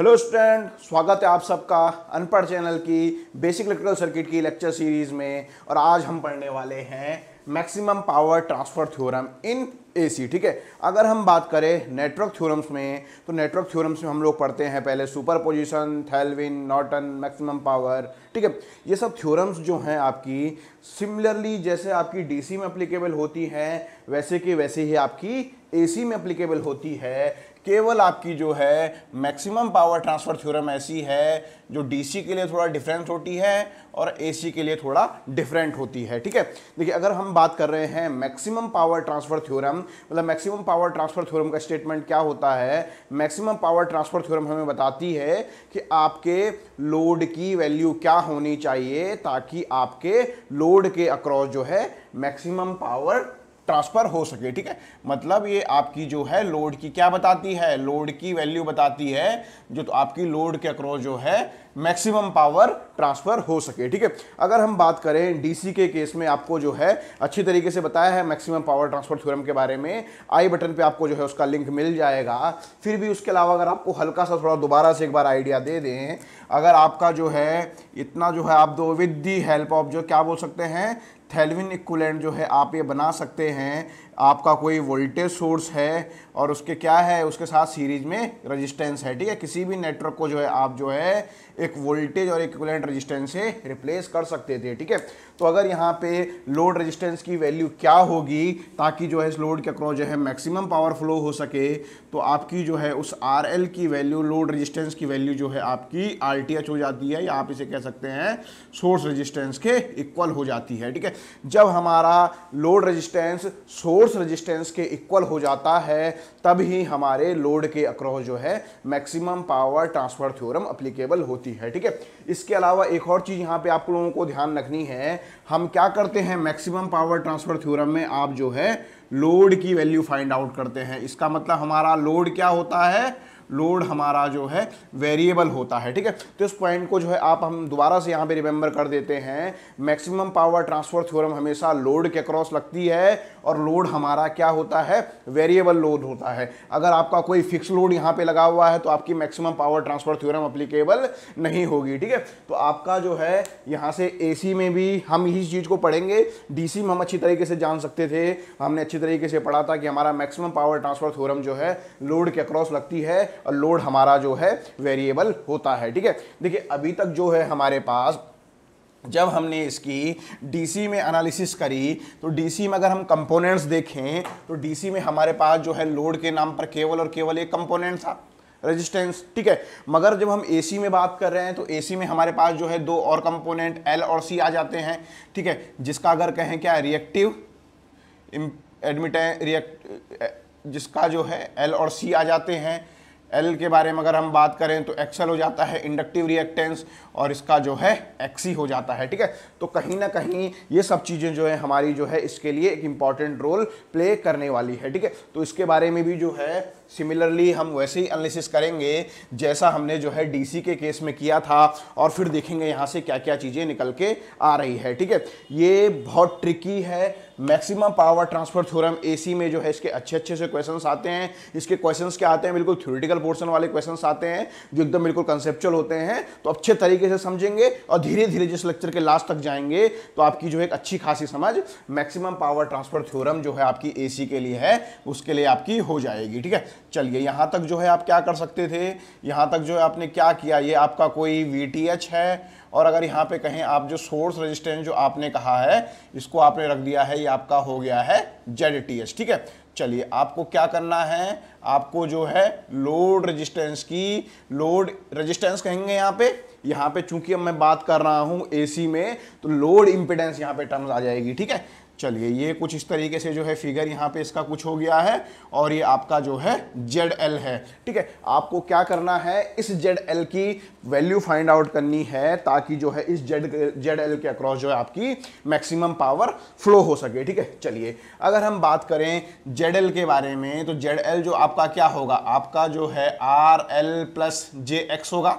Hello student, स्वागत है आप सबका अनपढ़ चैनल की बेसिक इलेक्ट्रिकल सर्किट की लेक्चर सीरीज़ में और आज हम पढ़ने वाले हैं maximum power transfer theorem in AC ठीक है? अगर हम बात करें नेटवर्क थ्योरम्स में तो नेटवर्क थ्योरम्स में हम लोग पढ़ते हैं पहले superposition Thevenin Norton maximum power, ठीक है? ये सब थ्योरम्स जो हैं आपकी, सिमिलरली जैसे आपकी डीसी में अप्लीकेबल होती हैं, वैसे कि वैसे ही आपकी एसी में अप्लीकेबल होती है केवल आपकी जो है मैक्सिमम पावर ट्रांसफ़र थ्योरम ऐसी है, जो डीसी के लिए थोड़ा डिफरेंट होती है और एसी के लिए थोड़ा डिफरेंट होती है, ठीक है? देखिए, अगर हम बात कर रहे हैं मैक्सिमम पावर ट्रांसफ़र थ्योरम मतलब मैक्सिमम पावर ट्रांसफ़र थ्योरम का स्टेटमेंट क्या होता है? मैक्सिमम पावर ट्रांसफ़र थ्योरम हमें बताती है कि आपके लोड की वैल्यू क्या होनी चाहिए ताकि आपके लोड के अक्रॉस जो है मैक्सिमम पावर ट्रांसफ़र हो सके, ठीक है? मतलब ये आपकी जो है लोड की क्या बताती है? लोड की वैल्यू बताती है, जो तो आपकी लोड के अक्रॉस जो है मैक्सिमम पावर ट्रांसफ़र हो सके, ठीक है? अगर हम बात करें डीसी के केस में आपको जो है, अच्छी तरीके से बताया है मैक्सिमम पावर ट्रांसफ़र थ्योरम के बारे में आई बटन पे आपको जो है उसका लिंक मिल जाएगा। फिर भी उसके अलावा अगर आपको हल्का सा थोड़ा दोबारा से एक बार आइडिया दे दें, अगर आपका जो है, इतना जो है आप दो विद दी हेल्प ऑफ़ जो क्या बोल सकते हैं? थेलविन इक्वलेंट जो है आप ये बना सकते हैं। आपका कोई वोल्टेज सोर्स है और उसके क्या है, उसके साथ सीरीज़ में रेजिस्टेंस है, ठीक है? किसी भी नेटवर्क को जो है, आप जो है, एक वोल्टेज और इक्विवेलेंट रेजिस्टेंस से रिप्लेस कर सकते थे, ठीक है? तो अगर यहाँ पे लोड रेजिस्टेंस की वैल्यू क्या होगी, ताकि जो है, इस लोड के अक्रॉस जो है मैक्सिमम पावर फ्लो हो सके तो आपकी जो है, उस आरएल की वैल्यू लोड रजिस्टेंस की वैल्यू जो है, आपकी आरटीएच हो जाती है, या आप इसे कह सकते हैं सोर्स रजिस्टेंस के इक्वल हो जाती है, ठीक है? जब हमारा लोड रजिस्टेंस सोर्स रेजिस्टेंस के इक्वल हो जाता है तब ही हमारे लोड के अक्रॉस जो है maximum power transfer theorem applicable होती है, ठीक है? इसके अलावा एक और चीज़ यहाँ पे आप लोगों को ध्यान रखनी है, हम क्या करते हैं? मैक्सिमम पावर ट्रांसफ़र थ्योरम में आप जो है लोड की वैल्यू फाइंड आउट करते हैं। इसका मतलब हमारा लोड क्या होता है? लोड हमारा जो है वेरिएबल होता है, ठीक है? तो इस पॉइंट को जो है आप हम दोबारा से यहाँ पे रिमेंबर कर देते हैं। मैक्सिमम पावर ट्रांसफ़र थ्योरम हमेशा लोड के क्रॉस लगती है और लोड हमारा क्या होता है? वेरिएबल लोड होता है। अगर आपका कोई फिक्स लोड यहाँ पे लगा हुआ है तो आपकी maximum power transfer theorem applicable नहीं होगी, ठीक है? तो आपका जो है यहाँ से एसी में भी हम इस चीज़ को पढ़ेंगे। डीसी में हम अच्छी तरीके से जान सकते थे। हमने अच्छी तरीके से पढ़ा था कि हमारा मैक्सिमम पावर ट्रांसफ़र थ्योरम जो है लोड के क्रॉस लगती है। और लोड हमारा जो है वेरिएबल होता है, ठीक है? देखिए, अभी तक जो है हमारे पास, जब हमने इसकी डीसी में एनालिसिस करी तो डीसी में अगर हम कंपोनेंट्स देखें तो डीसी में हमारे पास जो है लोड के नाम पर केवल और केवल एक कंपोनेंट था रेजिस्टेंस ठीक है? मगर जब हम एसी में बात कर रहे हैं तो एसी में हमारे पास जो है दो और कंपोनेंट एल और सी आ जाते हैं, ठीक है? जिसका अगर कहें क्या रिएक्टिव एडमिट रिएक्ट जिसका जो है एल और सी आ जाते हैं एल के बारे में अगर हम बात करें तो एक्सल हो जाता है इंडक्टिव रिएक्टेंस और इसका जो है एक्सी हो जाता है, ठीक है? तो कहीं ना कहीं ये सब चीज़ें जो है, हमारी जो है इसके लिए एक इंपॉर्टेंट रोल प्ले करने वाली है, ठीक है? तो इसके बारे में भी जो है सिमिलरली हम वैसे ही एनालिसिस करेंगे, जैसा हमने जो है डीसी के केस में किया था, और फिर देखेंगे यहाँ से क्या क्या चीज़ें निकल के आ रही है, ठीक है? ये बहुत ट्रिकी है। Maximum power transfer theorem AC में जो है इसके अच्छे अच्छे से क्वेश्चंस आते हैं। इसके क्वेश्चंस क्या आते हैं? बिल्कुल थ्योरेटिकल पोर्शन वाले क्वेश्चंस आते हैं, जो एकदम बिल्कुल कंसेप्चुअल होते हैं। तो अच्छे तरीके से समझेंगे और धीरे धीरे जिस लेक्चर के लास्ट तक जाएँगे तो आपकी जो एक अच्छी खासी समझ मैक्सिमम पावर ट्रांसफ़र थ्योरम जो है आपकी एसी के लिए है, उसके लिए आपकी हो जाएगी, ठीक है? चलिए, यहाँ तक जो है आप क्या कर सकते थे? यहाँ तक जो है आपने क्या किया? ये आपका कोई वीटीएच है? और अगर यहाँ पे कहें आप जो सोर्स रेजिस्टेंस जो आपने कहा है, इसको आपने रख दिया है, ये आपका हो गया है जेड ठीक है? चलिए, आपको क्या करना है? आपको जो है लोड रेजिस्टेंस की लोड रेजिस्टेंस कहेंगे यहाँ पे? यहाँ पे चूँकि अब मैं बात कर रहा हूँ एसी में तो लोड इंपिडेंस यहाँ पे टर्म्स आ जाएगी, ठीक है? चलिए, ये कुछ इस तरीके से जो है फिगर यहाँ पे इसका कुछ हो गया है और ये आपका जो है जेड एल है, ठीक है? आपको क्या करना है, इस जेड एल की वैल्यू फाइंड आउट करनी है ताकि जो है इस जेड जेड एल के अक्रॉस जो है आपकी मैक्सिमम पावर फ्लो हो सके, ठीक है? चलिए, अगर हम बात करें जेड एल के बारे में तो जेड एल जो आपका क्या होगा? आपका जो है R L plus J X होगा।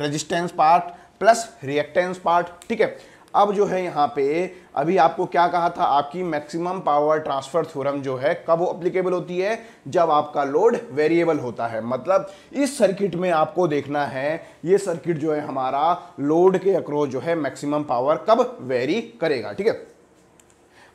Resistance part plus reactance part ठीक है? अब जो है यहाँ पे, अभी आपको क्या कहा था? आपकी मैक्सिमम पावर ट्रांसफ़र थ्योरम जो है, कब अप्लीकेबल होती है? जब आपका लोड वेरिएबल होता है। मतलब इस सर्किट में आपको देखना है, ये सर्किट जो है हमारा लोड के अक्रॉस जो है मैक्सिमम पावर कब वेरी करेगा, ठीक है?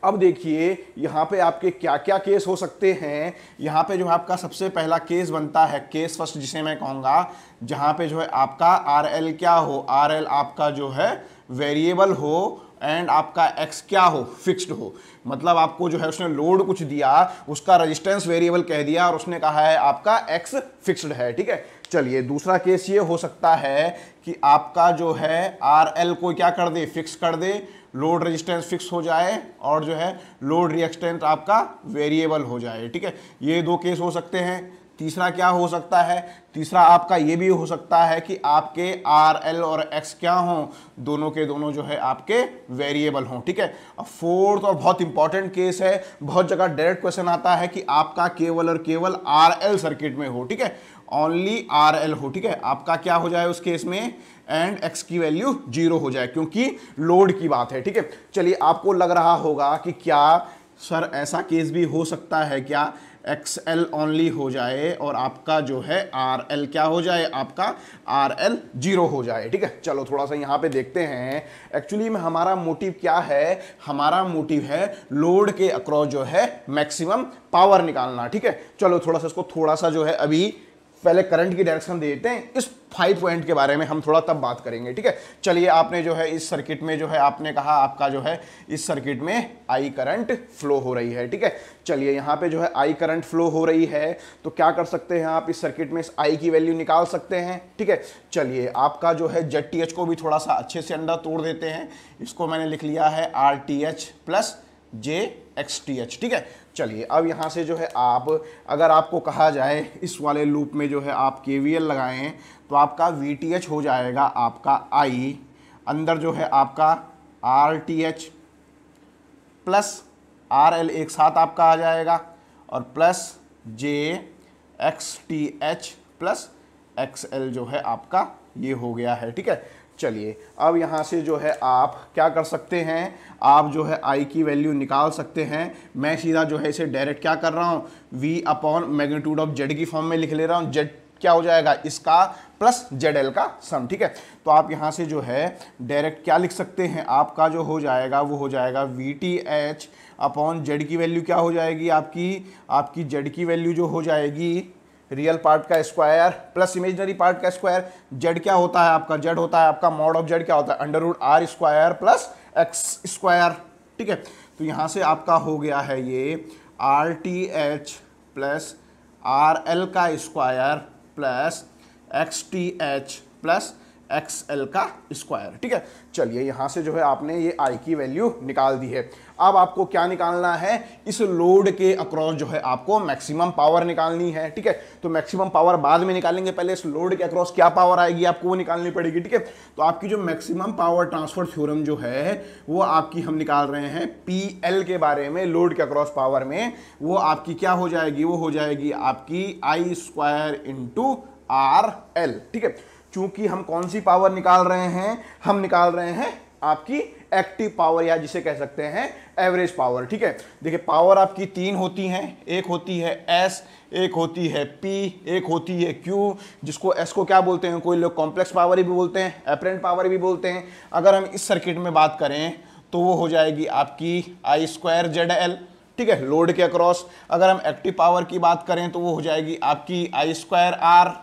अब देखिए, यहाँ पे आपके क्या क्या केस हो सकते हैं। यहाँ पे जो है आपका सबसे पहला केस बनता है, केस फ़र्स्ट जिसे मैं कहूँगा, जहाँ पे जो है आपका आर एल क्या हो? आर एल आपका जो है वेरिएबल हो एंड आपका एक्स क्या हो? फिक्स्ड हो। मतलब आपको जो है उसने लोड कुछ दिया, उसका रजिस्टेंस वेरिएबल कह दिया और उसने कहा है आपका एक्स फिक्स्ड है, ठीक है? चलिए, दूसरा केस ये हो सकता है कि आपका जो है आर एल को क्या कर दे? फिक्स कर दे। लोड रेजिस्टेंस फिक्स हो जाए और जो है लोड रिएक्सटेंस आपका वेरिएबल हो जाए, ठीक है? ये दो केस हो सकते हैं। तीसरा क्या हो सकता है? तीसरा आपका ये भी हो सकता है कि आपके आर एल और एक्स क्या हों? दोनों के दोनों जो है आपके वेरिएबल हों, ठीक है? अब फोर्थ और बहुत इंपॉर्टेंट केस है। बहुत जगह डायरेक्ट क्वेश्चन आता है कि आपका केवल और केवल आर एल सर्किट में हो, ठीक है? ओनली आर एल हो, ठीक है? आपका क्या हो जाए उस केस में? एंड एक्स की वैल्यू ज़ीरो हो जाए, क्योंकि लोड की बात है, ठीक है? चलिए, आपको लग रहा होगा कि क्या सर ऐसा केस भी हो सकता है, क्या एक्स एल ओनली हो जाए और आपका जो है आर एल क्या हो जाए? आपका आर एल ज़ीरो हो जाए, ठीक है? चलो, थोड़ा सा यहाँ पे देखते हैं। एक्चुअली में हमारा मोटिव क्या है? हमारा मोटिव है लोड के अक्रॉस जो है मैक्सिमम पावर निकालना, ठीक है? चलो, थोड़ा सा इसको थोड़ा सा जो है अभी पहले करंट की डायरेक्शन दे देते हैं। इस फाइव पॉइंट के बारे में हम थोड़ा तब बात करेंगे, ठीक है? चलिए, आपने जो है इस सर्किट में जो है आपने कहा, आपका जो है इस सर्किट में आई करंट फ्लो हो रही है, ठीक है? चलिए, यहाँ पे जो है आई करंट फ्लो हो रही है तो क्या कर सकते हैं आप इस सर्किट में इस आई की वैल्यू निकाल सकते हैं, ठीक है? चलिए, आपका जो है जेड को भी थोड़ा सा अच्छे से अंडा तोड़ देते हैं। इसको मैंने लिख लिया है R T H plus J X T H ठीक है? चलिए, अब यहाँ से जो है आप, अगर आपको कहा जाए, इस वाले लूप में जो है आप के वी एल लगाएँ तो आपका वी टी एच हो जाएगा आपका आई अंदर जो है आपका R T H plus R L एक साथ आपका आ जाएगा, और plus J X T H plus X L जो है आपका ये हो गया है, ठीक है? चलिए, अब यहाँ से जो है आप क्या कर सकते हैं? आप जो है आई की वैल्यू निकाल सकते हैं। मैं सीधा जो है इसे डायरेक्ट क्या कर रहा हूँ? V upon magnitude of Z की फॉर्म में लिख ले रहा हूँ। जेड क्या हो जाएगा? इसका प्लस जेड एल का सम ठीक है? तो आप यहाँ से जो है डायरेक्ट क्या लिख सकते हैं? आपका जो हो जाएगा, वो हो जाएगा V T H upon Z की वैल्यू क्या हो जाएगी आपकी? आपकी जेड की वैल्यू जो हो जाएगी रियल पार्ट का स्क्वायर प्लस इमेजनरी पार्ट का स्क्वायर। जेड क्या होता है आपका? जेड होता है आपका, मॉड ऑफ़ जेड क्या होता है? Under root R square plus X square. ठीक है? तो यहाँ से आपका हो गया है ये R T H plus R L का square plus X T H plus X L का स्क्वायर ठीक है? चलिए, यहाँ से जो है आपने ये आई की वैल्यू निकाल दी है। अब आपको क्या निकालना है? इस लोड के अक्रॉस जो है आपको मैक्सिमम पावर निकालनी है, ठीक है? तो मैक्सिमम पावर बाद में निकालेंगे पहले। इस लोड के अक्रॉस क्या पावर आएगी? आपको वो निकालनी पड़ेगी, ठीक है? तो आपकी जो मैक्सिमम पावर ट्रांसफ़र थ्योरम जो है, वो आपकी हम निकाल रहे हैं पी एल के बारे में लोड के अक्रॉस पावर में। वो आपकी क्या हो जाएगी? वो हो जाएगी आपकी I square into R L ठीक है? चूँकि हम कौन सी पावर निकाल रहे हैं? हम निकाल रहे हैं आपकी एक्टिव पावर या जिसे कह सकते हैं एवरेज पावर ठीक है? देखिए पावर आपकी तीन होती हैं। एक होती है एस एक होती है पी एक होती है क्यू जिसको एस को क्या बोलते हैं? कोई लोग कॉम्प्लेक्स पावर भी बोलते हैं अप्रेंट पावर भी बोलते हैं। अगर हम इस सर्किट में बात करें तो वो हो जाएगी आपकी आई स्क्वायर जेड एल ठीक है? लोड के अक्रॉस अगर हम एक्टिव पावर की बात करें तो वो हो जाएगी आपकी आई स्क्वायर आर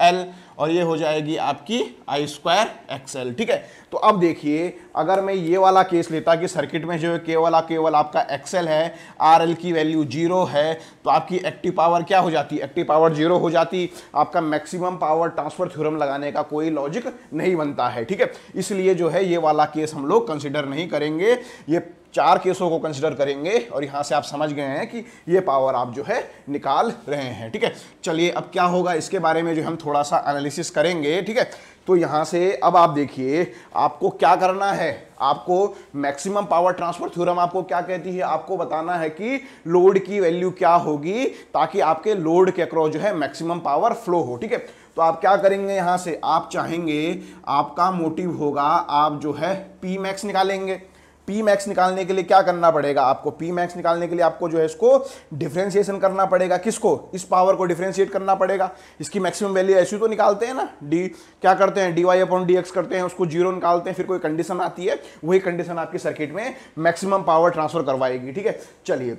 एल और ये हो जाएगी आपकी आई स्क्वायर एक्सएल ठीक है? तो अब देखिए, अगर मैं ये वाला केस लेता कि सर्किट में जो है केवल केवल आपका एक्सएल है आर एल की वैल्यू ज़ीरो है तो आपकी एक्टिव पावर क्या हो जाती? एक्टिव पावर ज़ीरो हो जाती। आपका मैक्सिमम पावर ट्रांसफ़र थ्योरम लगाने का कोई लॉजिक नहीं बनता है, ठीक है? इसलिए जो है ये वाला केस हम लोग कंसिडर नहीं करेंगे। ये चार केसों को कंसिडर करेंगे और यहाँ से आप समझ गए हैं कि ये पावर आप जो है निकाल रहे हैं, ठीक है? चलिए, अब क्या होगा? इसके बारे में जो हम थोड़ा सा एनालिसिस करेंगे, ठीक है? तो यहाँ से अब आप देखिए, आपको क्या करना है? आपको मैक्सिमम पावर ट्रांसफ़र थ्योरम आपको क्या कहती है? आपको बताना है कि लोड की वैल्यू क्या होगी ताकि आपके लोड के अक्रॉस जो है मैक्सिमम पावर फ्लो हो, ठीक है? तो आप क्या करेंगे यहाँ से? आप चाहेंगे आपका मोटिव होगा, आप जो है पी मैक्स निकालेंगे। पी मैक्स निकालने के लिए क्या करना पड़ेगा? आपको पी मैक्स निकालने के लिए आपको जो है इसको डिफ्रेंशिएशन करना पड़ेगा। किसको? इस पावर को डिफ्रेंशिएट करना पड़ेगा। इसकी मैक्सिमम वैल्यू ऐसी तो निकालते हैं ना। डी क्या करते हैं? D Y upon D X करते हैं, उसको ज़ीरो निकालते हैं, फिर कोई कंडीशन आती है, वही कंडीशन आपकी सर्किट में मैक्सिमम पावर ट्रांसफ़र करवाएगी, ठीक है? चलिए,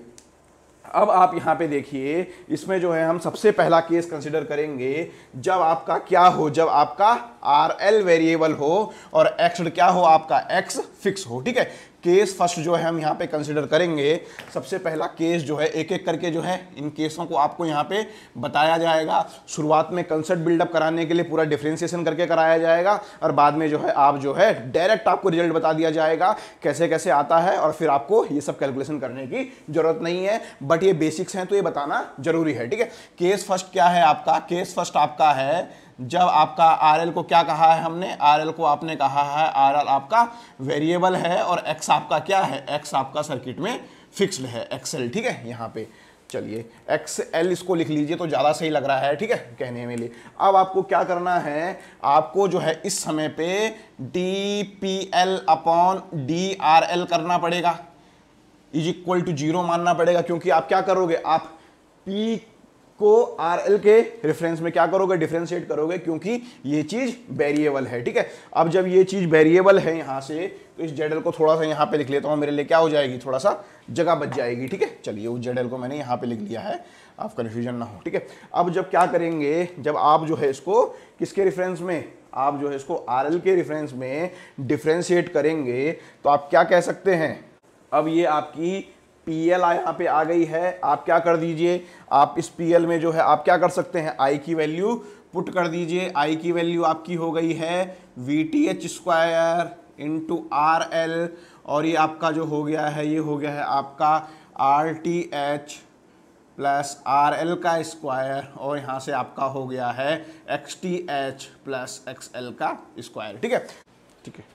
अब आप यहाँ पे देखिए, इसमें जो है हम सबसे पहला केस कंसिडर करेंगे, जब आपका क्या हो, जब आपका आर एल वेरिएबल हो और एक्स क्या हो, आपका एक्स फिक्स हो, ठीक है? केस फ़र्स्ट जो है हम यहाँ पे कंसिडर करेंगे। सबसे पहला केस जो है एक एक करके जो है, इन केसों को आपको यहाँ पे बताया जाएगा। शुरुआत में कंसेप्ट बिल्डअप कराने के लिए पूरा डिफ्रेंसिएशन करके कराया जाएगा और बाद में जो है, आप जो है डायरेक्ट आपको रिज़ल्ट बता दिया जाएगा कैसे कैसे आता है और फिर आपको ये सब कैलकुलेशन करने की ज़रूरत नहीं है। बट ये बेसिक्स हैं तो ये बताना ज़रूरी है, ठीक है? केस फ़र्स्ट क्या है आपका? केस फ़र्स्ट आपका है जब आपका आरएल को क्या कहा है हमने? आरएल को आपने कहा है आरएल आपका वेरिएबल है और एक्स आपका क्या है? एक्स आपका सर्किट में फिक्स्ड है एक्सएल ठीक है? यहाँ पे चलिए एक्स एल इसको लिख लीजिए तो ज़्यादा सही लग रहा है, ठीक है? कहने में लिए अब आपको क्या करना है? आपको जो है इस समय पे D P L upon D R L करना पड़ेगा। इज़ इक्वल टू ज़ीरो मानना पड़ेगा क्योंकि आप क्या करोगे? आप पी को आर एल के रेफरेंस में क्या करोगे? डिफ्रेंशिएट करोगे, क्योंकि ये चीज़ वेरिएबल है, ठीक है? अब जब ये चीज़ वेरिएबल है यहाँ से तो इस जेडल को थोड़ा सा यहाँ पे लिख लेता हूँ, मेरे लिए क्या हो जाएगी? थोड़ा सा जगह बच जाएगी, ठीक है? चलिए, उस जेडल को मैंने यहाँ पे लिख लिया है, आप कन्फ्यूज़न ना हो, ठीक है? अब जब क्या करेंगे? जब आप जो है इसको किसके रेफरेंस में? आप जो है इसको आर एल के रेफरेंस में डिफ्रेंशिएट करेंगे तो आप क्या कह सकते हैं? अब ये आपकी पी एल यहाँ पे आ गई है। आप क्या कर दीजिए, आप इस पी एल में जो है, आप क्या कर सकते हैं? आई की वैल्यू पुट कर दीजिए। आई की वैल्यू आपकी हो गई है V T H square into R L और ये आपका जो हो गया है, ये हो गया है आपका R T H plus R L का स्क्वायर और यहाँ से आपका हो गया है X T H plus X L का स्क्वायर ठीक है? ठीक है।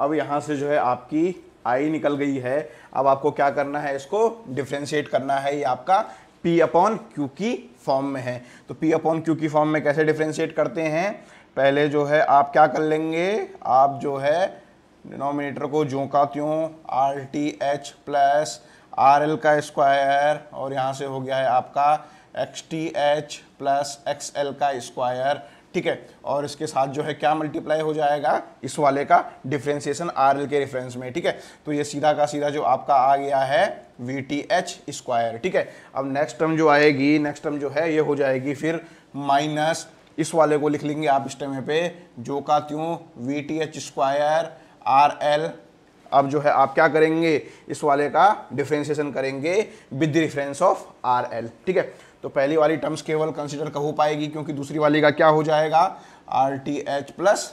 अब यहाँ से जो है आपकी आई निकल गई है। अब आपको क्या करना है, इसको डिफ्रेंशिएट करना है। ये आपका पी अपॉन क्यू की फॉर्म में है। तो पी अपॉन क्यू की फॉर्म में कैसे डिफ्रेंशिएट करते हैं? पहले जो है, आप क्या कर लेंगे? आप जो है डिनोमिनेटर को जो का त्यों R T H plus R L का स्क्वायर और यहाँ से हो गया है आपका X T H plus X L का स्क्वायर ठीक है? और इसके साथ जो है क्या मल्टीप्लाई हो जाएगा? इस वाले का डिफ्रेंसिएशन आर के रेफरेंस में, ठीक है? तो ये सीधा का सीधा जो आपका आ गया है वी टी एच स्क्वायर ठीक है? अब नेक्स्ट टर्म जो आएगी नेक्स्ट टर्म जो है ये हो जाएगी फिर माइनस इस वाले को लिख लेंगे आप इस टाइम पे, जो का त्यों V T H square R L अब जो है आप क्या करेंगे? इस वाले का डिफ्रेंसिएशन करेंगे with the reference of R L ठीक है? तो पहली वाली टर्म्स केवल कंसिडर हो पाएगी क्योंकि दूसरी वाली का क्या हो जाएगा? R T H plus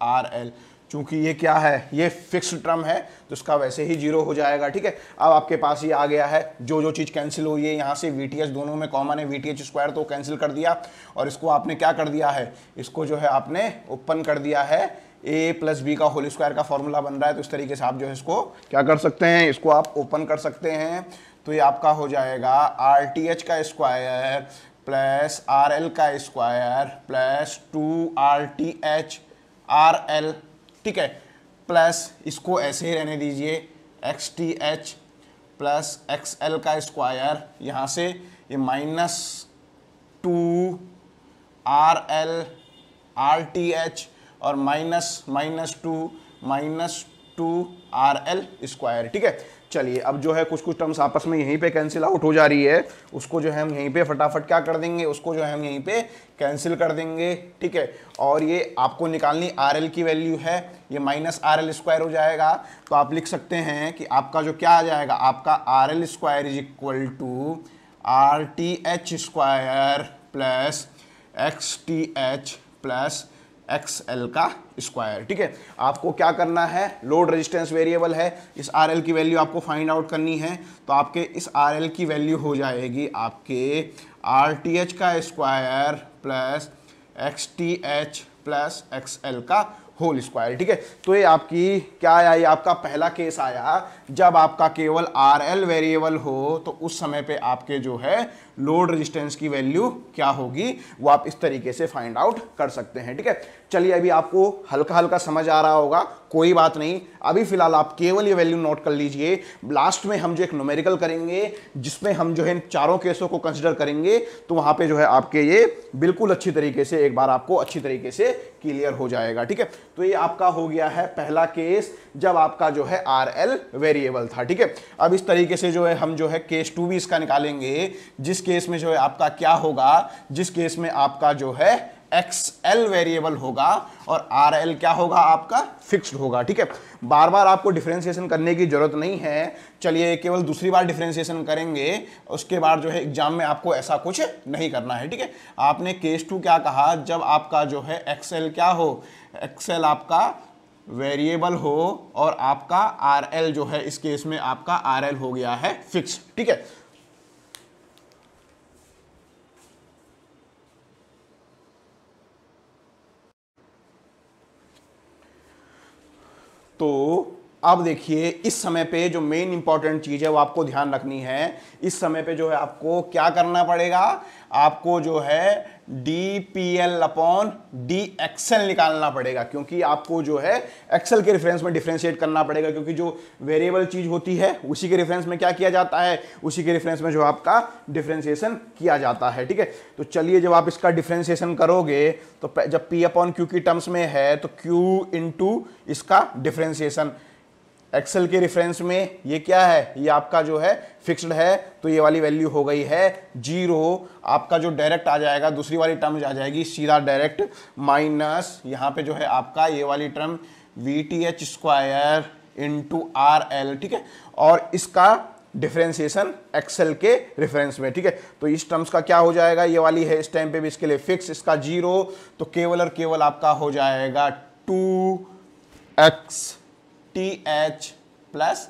R L चूँकि ये क्या है? ये फिक्स्ड टर्म है तो इसका वैसे ही ज़ीरो हो जाएगा, ठीक है? अब आपके पास ये आ गया है, जो जो चीज़ कैंसिल हुई है, यहाँ से वी दोनों में कॉमन है वी टी स्क्वायर तो कैंसिल कर दिया, और इसको आपने क्या कर दिया है? इसको जो है आपने ओपन कर दिया है ए प्लस बी का होल स्क्वायर का फॉर्मूला बन रहा है तो इस तरीके से आप जो है इसको क्या कर सकते हैं? इसको आप ओपन कर सकते हैं। तो ये आपका हो जाएगा आर टी एच का स्क्वायर प्लस आर एल का square plus two R T H R L ठीक है? प्लस इसको ऐसे ही रहने दीजिए X T H plus X L का स्क्वायर यहाँ से ये minus two R L R T H और minus minus two minus two R L square ठीक है? चलिए, अब जो है कुछ कुछ टर्म्स आपस में यहीं पे कैंसिल आउट हो जा रही है। उसको जो है हम यहीं पे फटाफट क्या कर देंगे? उसको जो है हम यहीं पे कैंसिल कर देंगे। ठीक है? और ये आपको निकालनी आर एल की वैल्यू है। ये माइनस आर एल स्क्वायर हो जाएगा। तो आप लिख सकते हैं कि आपका जो क्या आ जाएगा? आपका R L square is equal to R T H square plus X T H plus X L का स्क्वायर ठीक है? आपको क्या करना है? लोड रेजिस्टेंस वेरिएबल है। इस आर एल की वैल्यू आपको फाइंड आउट करनी है। तो आपके इस आर एल की वैल्यू हो जाएगी आपके आर टी एच का square plus X T H plus X L का होल स्क्वायर ठीक है? तो ये आपकी क्या आया ये आपका पहला केस आया जब आपका केवल आर एल वेरिएबल हो तो उस समय पे आपके जो है लोड रेजिस्टेंस की वैल्यू क्या होगी, वो आप इस तरीके से फाइंड आउट कर सकते हैं, ठीक है? चलिए, अभी आपको हल्का हल्का समझ आ रहा होगा, कोई बात नहीं। अभी फ़िलहाल आप केवल ये वैल्यू नोट कर लीजिए। लास्ट में हम जो एक नोमेरिकल करेंगे, जिसमें हम जो है इन चारों केसों को कंसिडर करेंगे तो वहाँ पे जो है आपके ये बिल्कुल अच्छी तरीके से, एक बार आपको अच्छी तरीके से क्लियर हो जाएगा, ठीक है? तो ये आपका हो गया है पहला केस जब आपका जो है आर एल वेरिएबल था, ठीक है? अब इस तरीके से जो है, हम जो है केस टू भी इसका निकालेंगे। जिस केस में जो है आपका क्या होगा, जिस केस में आपका जो है एक्स एल वेरिएबल होगा और आर एल क्या होगा, आपका फिक्स्ड होगा, ठीक है? बार बार आपको डिफ्रेंसिएशन करने की ज़रूरत नहीं है। चलिए, केवल दूसरी बार डिफ्रेंसिएशन करेंगे, उसके बाद जो है एग्ज़ाम में आपको ऐसा कुछ नहीं करना है, ठीक है? आपने केस टू क्या कहा, जब आपका जो है एक्सएल क्या हो एक्सएल आपका वेरिएबल हो और आपका आर एल जो है, इस केस में आपका आर एल हो गया है फिक्स, ठीक है? तो अब देखिए, इस समय पे जो मेन इंपॉर्टेंट चीज़ है, वो आपको ध्यान रखनी है। इस समय पे जो है, आपको क्या करना पड़ेगा? आपको जो है D P L upon D XL निकालना पड़ेगा, क्योंकि आपको जो है एक्सएल के रेफरेंस में डिफ्रेंशिएट करना पड़ेगा, क्योंकि जो वेरिएबल चीज़ होती है, उसी के रेफरेंस में क्या किया जाता है? उसी के रेफरेंस में जो आपका डिफ्रेंशिएशन किया जाता है, ठीक है? तो चलिए जब आप इसका डिफ्रेंशिएशन करोगे तो जब पी अपॉन क्यू की टर्म्स में है तो क्यू इंटू इसका डिफ्रेंशिएशन एक्सेल के रेफरेंस में ये क्या है? ये आपका जो है फिक्स्ड है तो ये वाली वैल्यू हो गई है ज़ीरो आपका जो डायरेक्ट आ जाएगा, दूसरी वाली टर्म आ जाएगी सीधा डायरेक्ट माइनस यहाँ पे जो है आपका ये वाली term V T H square into R L ठीक है? और इसका डिफ्रेंसिएशन एक्सेल के रेफरेंस में, ठीक है? तो इस टर्म्स का क्या हो जाएगा? ये वाली है, इस टाइम पे भी इसके लिए फिक्स इसका ज़ीरो तो केवल और केवल आपका हो जाएगा two X T H plus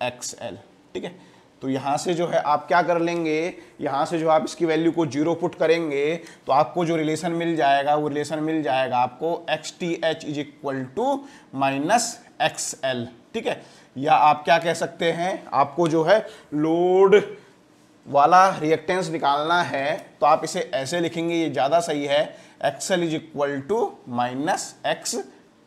X L ठीक है? तो यहाँ से जो है आप क्या कर लेंगे, यहाँ से जो आप इसकी वैल्यू को ज़ीरो पुट करेंगे तो आपको जो रिलेशन मिल जाएगा, वो रिलेशन मिल जाएगा आपको X T H is equal to minus X L ठीक है? या आप क्या कह सकते हैं, आपको जो है लोड वाला रिएक्टेंस निकालना है तो आप इसे ऐसे लिखेंगे, ये ज़्यादा सही है XL is equal to minus X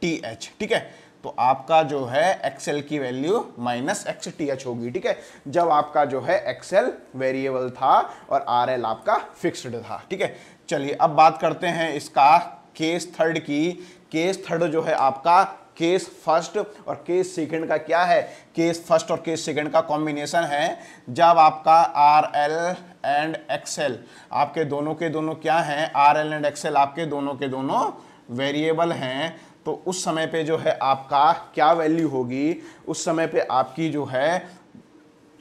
T H ठीक है? तो आपका जो है एक्सेल की value minus X T H होगी, ठीक है? जब आपका जो है एक्सेल वेरिएबल था और आर एल आपका फिक्स्ड था, ठीक है? चलिए, अब बात करते हैं इसका केस थर्ड की। केस थर्ड जो है आपका केस फ़र्स्ट और केस सेकंड का क्या है? केस फ़र्स्ट और केस सेकंड का कॉम्बिनेशन है। जब आपका आर एल एंड एक्सेल आपके दोनों के दोनों क्या हैं? आर एल एंड एक्सेल आपके दोनों के दोनों वेरिएबल हैं। तो उस समय पे जो है आपका क्या वैल्यू होगी? उस समय पे आपकी जो है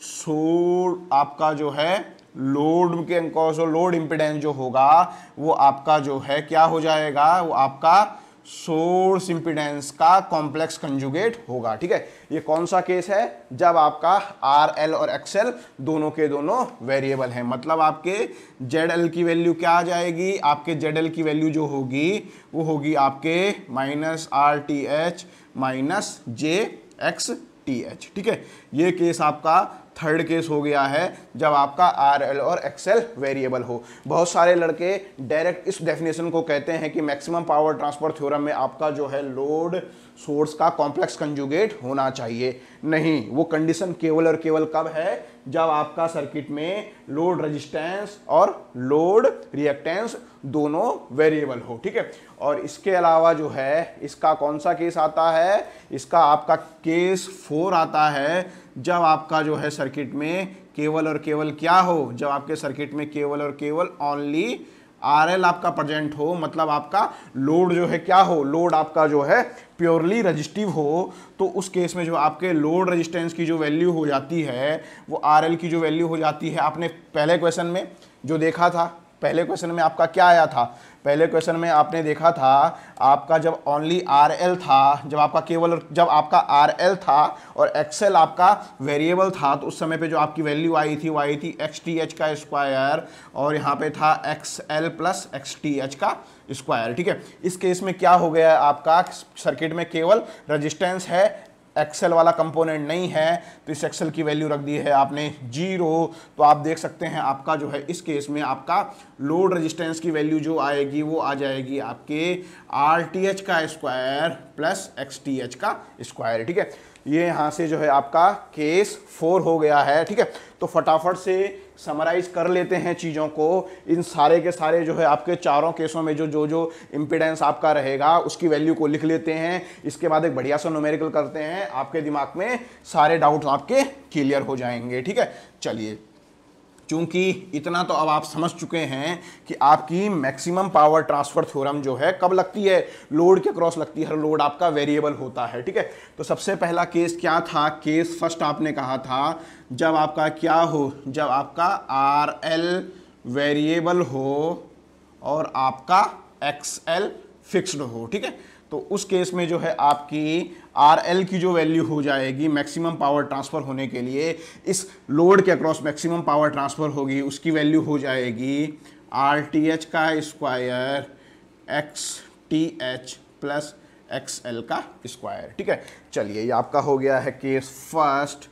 सो आपका जो है लोड के लोड इम्पिडेंस जो होगा, वो आपका जो है क्या हो जाएगा? वो आपका सोर्स इंपिडेंस का कॉम्प्लेक्स कंजुगेट होगा, ठीक है? ये कौन सा केस है? जब आपका आर एल और एक्सएल दोनों के दोनों वेरिएबल हैं। मतलब आपके जेड एल की वैल्यू क्या आ जाएगी? आपके जेड एल की वैल्यू जो होगी, वो होगी आपके minus R T H minus J X T H ठीक है? ये केस आपका थर्ड केस हो गया है, जब आपका आर एल और एक्सएल वेरिएबल हो। बहुत सारे लड़के डायरेक्ट इस डेफिनेशन को कहते हैं कि मैक्सिमम पावर ट्रांसफ़र थ्योरम में आपका जो है लोड सोर्स का कॉम्प्लेक्स कंजुगेट होना चाहिए। नहीं, वो कंडीशन केवल और केवल कब है? जब आपका सर्किट में लोड रेजिस्टेंस और लोड रिएक्टेंस दोनों वेरिएबल हो, ठीक है? और इसके अलावा जो है, इसका कौन सा केस आता है? इसका आपका केस फोर आता है। जब आपका जो है सर्किट में केवल और केवल क्या हो? जब आपके सर्किट में केवल और केवल ओनली आर एल आपका प्रजेंट हो मतलब आपका लोड जो है क्या हो? लोड आपका जो है प्योरली रजिस्टिव हो तो उस केस में जो आपके लोड रजिस्टेंस की जो वैल्यू हो जाती है, वो आर एल की जो वैल्यू हो जाती है, आपने पहले क्वेश्चन में जो देखा था पहले क्वेश्चन में आपका क्या आया था? पहले क्वेश्चन में आपने देखा था, आपका जब ओनली आर एल था, जब आपका केवल, जब आपका आर एल था और एक्सएल आपका वेरिएबल था तो उस समय पे जो आपकी वैल्यू आई थी, वो आई थी एक्स टी एच का स्क्वायर और यहाँ पे था X L plus X T H का स्क्वायर ठीक है? इस केस में क्या हो गया है आपका? सर्किट में केवल रजिस्टेंस है एक्सेल वाला कंपोनेंट नहीं है तो इस एक्सेल की वैल्यू रख दी है आपने ज़ीरो तो आप देख सकते हैं आपका जो है, इस केस में आपका लोड रेजिस्टेंस की वैल्यू जो आएगी, वो आ जाएगी आपके आर का स्क्वायर प्लस एक्स का स्क्वायर ठीक है? ये यहाँ से जो है आपका केस फोर हो गया है, ठीक है? तो फटाफट से समराइज कर लेते हैं चीज़ों को। इन सारे के सारे जो है आपके चारों केसों में जो जो जो इम्पिडेंस आपका रहेगा, उसकी वैल्यू को लिख लेते हैं। इसके बाद एक बढ़िया सा नोमेरिकल करते हैं। आपके दिमाग में सारे डाउट आपके क्लियर हो जाएँगे, ठीक है? चलिए। क्योंकि इतना तो अब आप समझ चुके हैं कि आपकी मैक्सिमम पावर ट्रांसफ़र थ्योरम जो है, कब लगती है? लोड के क्रॉस लगती है, हर लोड आपका वेरिएबल होता है, ठीक है? तो सबसे पहला केस क्या था? केस फ़र्स्ट आपने कहा था, जब आपका क्या हो? जब आपका आर एल वेरिएबल हो और आपका एक्स एल फिक्स्ड हो, ठीक है? तो उस केस में जो है आपकी आर एल की जो वैल्यू हो जाएगी मैक्सिमम पावर ट्रांसफ़र होने के लिए, इस लोड के अक्रॉस मैक्सिमम पावर ट्रांसफ़र होगी, उसकी वैल्यू हो जाएगी आर टी एच का square X T H plus X L का स्क्वायर ठीक है? चलिए, ये आपका हो गया है केस फ़र्स्ट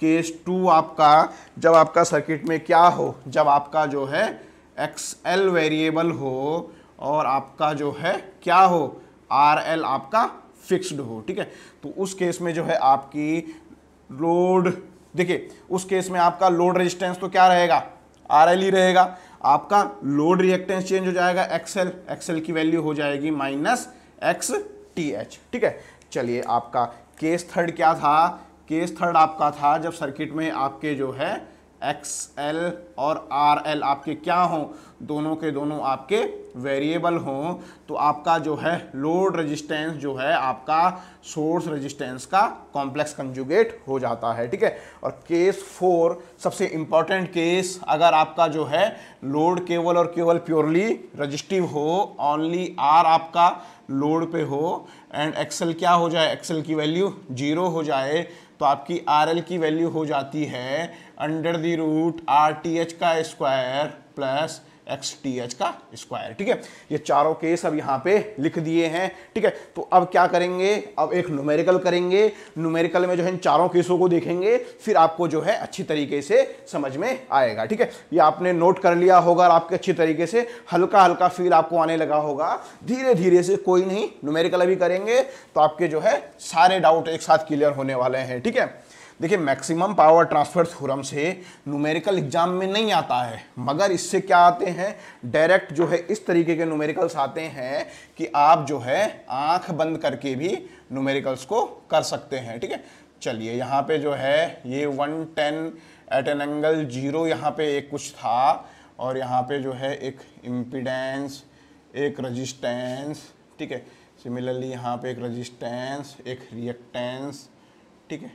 केस टू आपका, जब आपका सर्किट में क्या हो, जब आपका जो है एक्स एल वेरिएबल हो और आपका जो है क्या हो आर एल आपका फिक्स्ड हो, ठीक है? तो उस केस में जो है आपकी लोड, देखिए, उस केस में आपका लोड रेजिस्टेंस तो क्या रहेगा? आर एल ही रहेगा। आपका लोड रिएक्टेंस चेंज हो जाएगा एक्सएल एक्सएल की वैल्यू हो जाएगी माइनस एक्स टी एच ठीक है? चलिए, आपका केस थर्ड क्या था? केस थर्ड आपका था जब सर्किट में आपके जो है एक्स एल और आर एल आपके क्या हों? दोनों के दोनों आपके वेरिएबल हों। तो आपका जो है लोड रेजिस्टेंस जो है, आपका सोर्स रेजिस्टेंस का कॉम्प्लेक्स कंजुगेट हो जाता है, ठीक है? और केस फोर सबसे इंपॉर्टेंट केस अगर आपका जो है लोड केवल और केवल प्योरली रजिस्टिव हो ओनली आर आपका लोड पे हो एंड एक्सेल क्या हो जाए? एक्सेल की वैल्यू ज़ीरो हो जाए तो आपकी आर एल की वैल्यू हो जाती है under the root R T H का square plus X T H का स्क्वायर ठीक है? ये चारों केस अब यहाँ पे लिख दिए हैं, ठीक है? तो अब क्या करेंगे? अब एक न्यूमेरिकल करेंगे। न्यूमेरिकल में जो है इन चारों केसों को देखेंगे, फिर आपको जो है अच्छी तरीके से समझ में आएगा, ठीक है? ये आपने नोट कर लिया होगा और आपके अच्छी तरीके से हल्का हल्का फील आपको आने लगा होगा। धीरे धीरे से कोई नहीं न्यूमेरिकल अभी करेंगे तो आपके जो है सारे डाउट एक साथ क्लियर होने वाले हैं, ठीक है? देखिए मैक्सिमम पावर ट्रांसफ़र थ्योरम से न्यूमेरिकल एग्ज़ाम में नहीं आता है, मगर इससे क्या आते हैं? डायरेक्ट जो है, इस तरीके के न्यूमेरिकल्स आते हैं कि आप जो है, आँख बंद करके भी न्यूमेरिकल्स को कर सकते हैं, ठीक है? चलिए, यहाँ पे जो है, ये one ten at an angle zero यहाँ पे एक कुछ था, और यहाँ पे जो है, एक इम्पिडेंस एक रजिस्टेंस ठीक है? सिमिलरली यहाँ पे एक रजिस्टेंस एक रिएक्टेंस ठीक है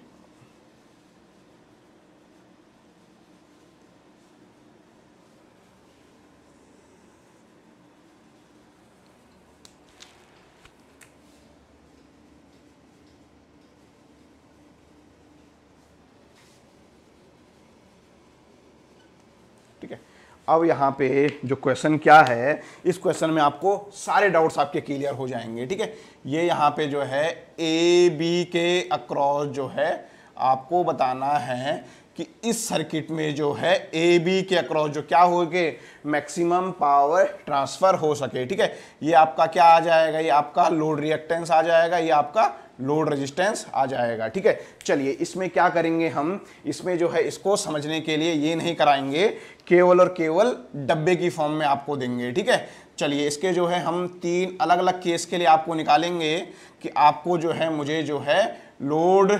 ठीक है अब यहाँ पे जो क्वेश्चन क्या है, इस क्वेश्चन में आपको सारे डाउट्स आपके क्लियर हो जाएँगे, ठीक है? ये यहाँ पे जो है ए बी के अक्रॉस जो है, आपको बताना है कि इस सर्किट में जो है ए बी के अक्रॉस जो क्या हो गए मैक्सिमम पावर ट्रांसफ़र हो सके, ठीक है? ये आपका क्या आ जाएगा? ये आपका लोड रिएक्टेंस आ जाएगा, ये आपका लोड रेजिस्टेंस आ जाएगा, ठीक है? चलिए, इसमें क्या करेंगे हम? इसमें जो है, इसको समझने के लिए ये नहीं कराएँगे, केवल और केवल डब्बे की फॉर्म में आपको देंगे, ठीक है? चलिए, इसके जो है, हम तीन अलग अलग केस के लिए आपको निकालेंगे कि आपको जो है, मुझे जो है, लोड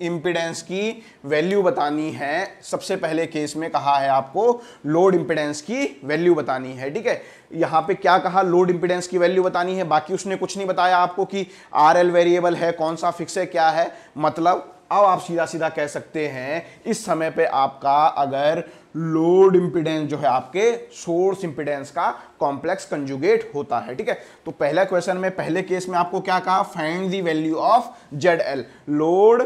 इम्पिडेंस की वैल्यू बतानी है। सबसे पहले केस में कहा है आपको लोड इम्पिडेंस की वैल्यू बतानी है, ठीक है? यहाँ पे क्या कहा? लोड इम्पिडेंस की वैल्यू बतानी है। बाकी उसने कुछ नहीं बताया आपको कि आर एल वेरिएबल है, कौन सा फिक्स है, क्या है। मतलब अब आप सीधा सीधा कह सकते हैं, इस समय पे आपका अगर लोड इंपिडेंस जो है आपके सोर्स इंपिडेंस का कॉम्प्लेक्स कंजुगेट होता है, ठीक है? तो पहला क्वेश्चन में, पहले केस में आपको क्या कहा? Find the value of Z L load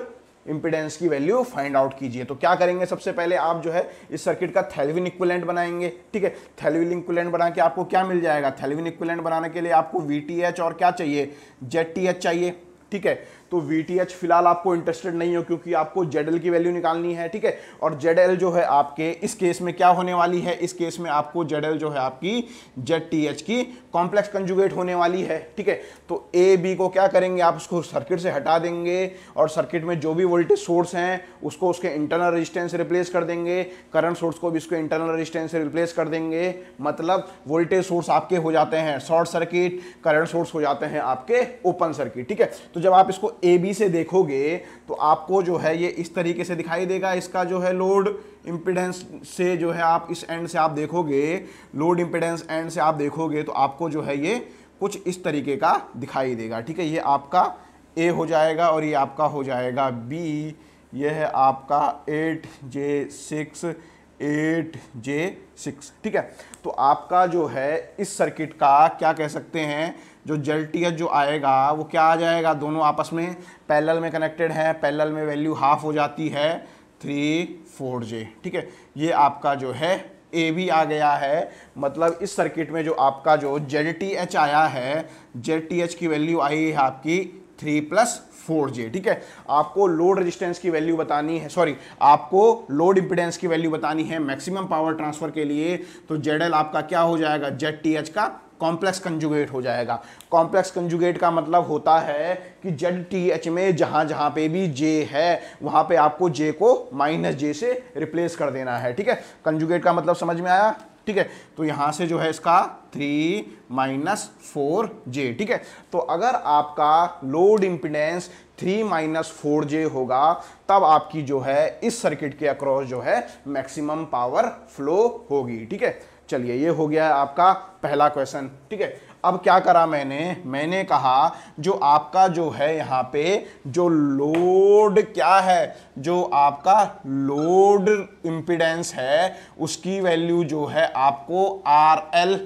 impedance की वैल्यू फाइंड आउट कीजिए। तो क्या करेंगे सबसे पहले आप जो है इस सर्किट का थेलविन इक्वलेंट बनाएँगे, ठीक है? थेलविन इक्वलेंट बना के आपको क्या मिल जाएगा? थेलविन इक्विलेंट बनाने के लिए आपको वीटीएच और क्या चाहिए? जेड चाहिए, ठीक है? तो वी फ़िलहाल आपको इंटरेस्टेड नहीं हो क्योंकि आपको जेड की वैल्यू निकालनी है, ठीक है? और जेड जो है आपके, इस केस में क्या होने वाली है? इस केस में आपको जेड जो है आपकी जेड की कॉम्प्लेक्स कंजुगेट होने वाली है, ठीक है? तो ए बी को क्या करेंगे? आप उसको सर्किट से हटा देंगे और सर्किट में जो भी वोल्टेज सोर्स हैं, उसको उसके इंटरनल रेजिस्टेंस से रिप्लेस कर देंगे। करंट सोर्स को भी उसके इंटरनल रेजिस्टेंस से रिप्लेस कर देंगे। मतलब वोल्टेज सोर्स आपके हो जाते हैं शॉर्ट सर्किट करंट सोर्स हो जाते हैं आपके ओपन सर्किट ठीक है? तो जब आप इसको ए बी से देखोगे तो आपको जो है ये इस तरीके से दिखाई देगा। इसका जो है लोड इम्पिडेंस से जो है आप इस एंड से आप देखोगे लोड इम्पिडेंस एंड से आप देखोगे तो आपको जो है ये कुछ इस तरीके का दिखाई देगा। ठीक है, ये आपका ए हो जाएगा और ये आपका हो जाएगा बी ये है आपका eight J six eight J six ठीक है तो आपका जो है इस सर्किट का क्या कह सकते हैं? जो जेल टी जो आएगा, वो क्या आ जाएगा? दोनों आपस में पैरेलल में कनेक्टेड है, पैरेलल में वैल्यू हाफ़ हो जाती है थ्री फोर जे ठीक है? ये आपका जो है ए भी आ गया है। मतलब इस सर्किट में जो आपका जो जेड टी एच आया है जेड टी एच की वैल्यू आई है आपकी थ्री प्लस फोर जे ठीक है? आपको लोड रेजिस्टेंस की वैल्यू बतानी है सॉरी आपको लोड इंपिडेंस की वैल्यू बतानी है मैक्सिमम पावर ट्रांसफ़र के लिए। तो जेड आपका क्या हो जाएगा? जेड टी एच का कॉम्प्लेक्स कंजुगेट हो जाएगा। कॉम्प्लेक्स कंजुगेट का मतलब होता है कि जेड टी एच में जहाँ जहाँ पे भी जे है, वहाँ पे आपको जे को माइनस जे से रिप्लेस कर देना है, ठीक है? कंजुगेट का मतलब समझ में आया? ठीक है तो यहाँ से जो है इसका थ्री माइनस फोर जे ठीक है? तो अगर आपका load impedance three minus four J होगा, तब आपकी जो है इस सर्किट के अक्रॉस जो है मैक्सिमम पावर फ्लो होगी, ठीक है? चलिए, ये हो गया आपका पहला क्वेश्चन ठीक है? अब क्या करा मैंने? मैंने कहा, जो आपका जो है यहाँ पे, जो लोड क्या है? जो आपका लोड इम्पिडेंस है, उसकी वैल्यू जो है आपको R L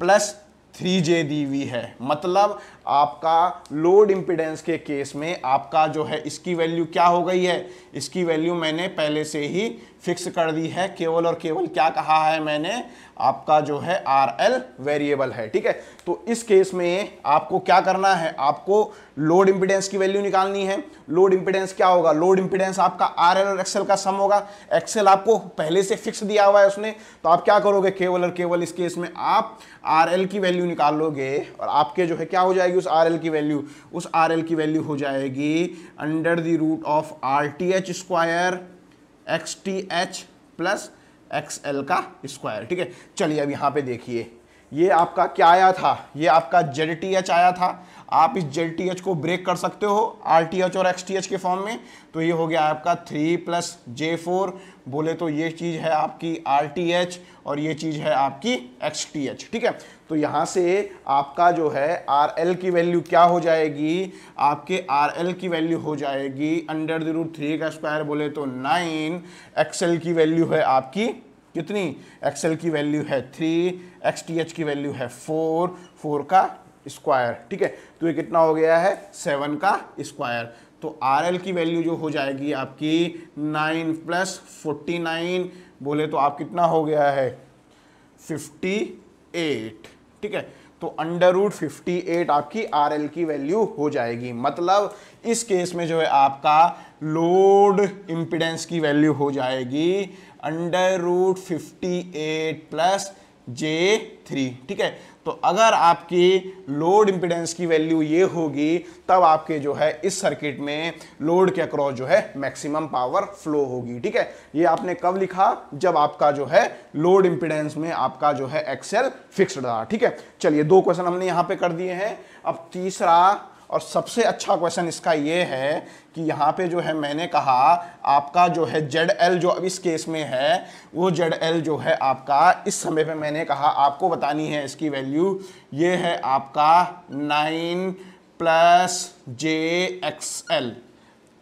plus three J दी हुई है। मतलब आपका लोड इम्पिडेंस के केस में आपका जो है, इसकी वैल्यू क्या हो गई है? इसकी वैल्यू मैंने पहले से ही फिक्स कर दी है केवल और केवल क्या कहा है मैंने, आपका जो है आर एल वेरिएबल है, ठीक है? तो इस केस में आपको क्या करना है? आपको लोड इंपिडेंस की वैल्यू निकालनी है। लोड इंपिडेंस क्या होगा? लोड इंपिडेंस आपका आर एल और एक्सएल का सम होगा। एक्सएल आपको पहले से फिक्स दिया हुआ है उसने। तो आप क्या करोगे? केवल और केवल इस केस में आप आर एल की वैल्यू निकाल लोगे और आपके जो है क्या हो जाएगी? उस आर एल की वैल्यू उस आर एल की वैल्यू हो जाएगी under the root of R T H square X T H plus X L का स्क्वायर ठीक है? चलिए अब यहाँ पे देखिए। ये आपका क्या आया था? ये आपका जेड टी एच आया था। आप इस जेड टी एच को ब्रेक कर सकते हो आर टी एच और एक्स टी एच के फॉर्म में। तो ये हो गया आपका थ्री प्लस जे फोर बोले तो ये चीज़ है आपकी एच और ये चीज़ है आपकी एच, ठीक है? तो यहाँ से आपका जो है आर एल की वैल्यू क्या हो जाएगी? आपके आर एल की वैल्यू हो जाएगी अंडर द रूट थ्री का स्क्वायर बोले तो नाइन एक्सएल की वैल्यू है आपकी कितनी? एक्सएल की वैल्यू है थ्री, एक्स टी एच की वैल्यू है फोर फोर का स्क्वायर, ठीक है? तो ये कितना हो गया है? सेवन का स्क्वायर। तो आर एल की वैल्यू जो हो जाएगी आपकी नाइन प्लस फोर्टी नाइन बोले तो आप कितना हो गया है? फिफ्टी एट ठीक है? तो अंडर रूट फिफ्टी एट आपकी आर एल की वैल्यू हो जाएगी। मतलब इस केस में जो है आपका लोड इम्पिडेंस की वैल्यू हो जाएगी under root fifty eight plus J three ठीक है? तो अगर आपकी लोड इंपिडेंस की वैल्यू ये होगी, तब आपके जो है इस सर्किट में लोड के अक्रॉस जो है मैक्सिमम पावर फ्लो होगी, ठीक है? ये आपने कब लिखा? जब आपका जो है लोड इंपिडेंस में आपका जो है एक्सेल फिक्स्ड रहा, ठीक है? चलिए, दो क्वेश्चन हमने यहाँ पे कर दिए हैं। अब तीसरा और सबसे अच्छा क्वेश्चन इसका ये है कि यहाँ पे जो है मैंने कहा, आपका जो है जेड एल जो अब इस केस में है, वो जेड एल जो है आपका, इस समय पे मैंने कहा, आपको बतानी है इसकी वैल्यू। ये है आपका nine plus J X L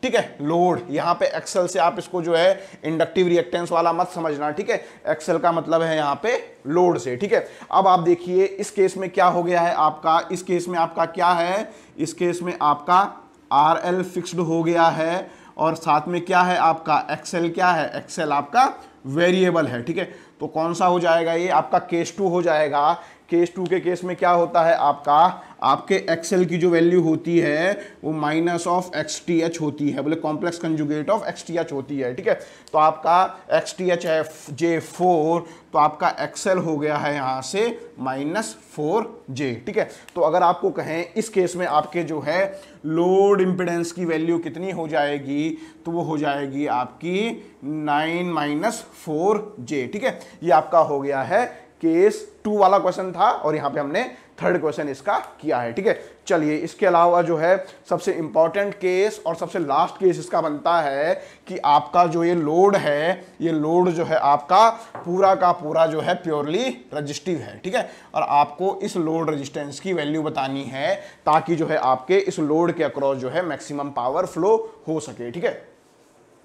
ठीक है, लोड, यहाँ पे एक्सेल से आप इसको जो है इंडक्टिव रिएक्टेंस वाला मत समझना, ठीक है? एक्सेल का मतलब है यहाँ पे लोड से, ठीक है? अब आप देखिए, इस केस में क्या हो गया है आपका, इस केस में आपका क्या है? इस केस में आपका आर एल फिक्सड हो गया है और साथ में क्या है आपका एक्सेल क्या है? एक्सेल आपका वेरिएबल है, ठीक है? तो कौन सा हो जाएगा ये? आपका केस टू हो जाएगा। केस टू के केस में क्या होता है आपका, आपके एक्सेल की जो वैल्यू होती है, वो minus of X T H होती है, बोले complex conjugate of X T H होती है, ठीक है? तो आपका एक्स टी एच है जे फोर तो आपका एक्सेल हो गया है यहाँ से माइनस फोर जे ठीक है? तो अगर आपको कहें, इस केस में आपके जो है लोड इम्पिडेंस की वैल्यू कितनी हो जाएगी तो वो हो जाएगी आपकी नाइन माइनस फोर जे ठीक है? ये आपका हो गया है केस टू वाला क्वेश्चन था और यहाँ पे हमने थर्ड क्वेश्चन इसका किया है, ठीक है? चलिए, इसके अलावा जो है, सबसे इंपॉर्टेंट केस और सबसे लास्ट केस इसका बनता है कि आपका जो ये लोड है, ये लोड जो है आपका पूरा का पूरा जो है प्योरली रजिस्टिव है, ठीक है? और आपको इस लोड रजिस्टेंस की वैल्यू बतानी है ताकि जो है आपके इस लोड के अक्रॉस जो है मैक्सिमम पावर फ्लो हो सके, ठीक है?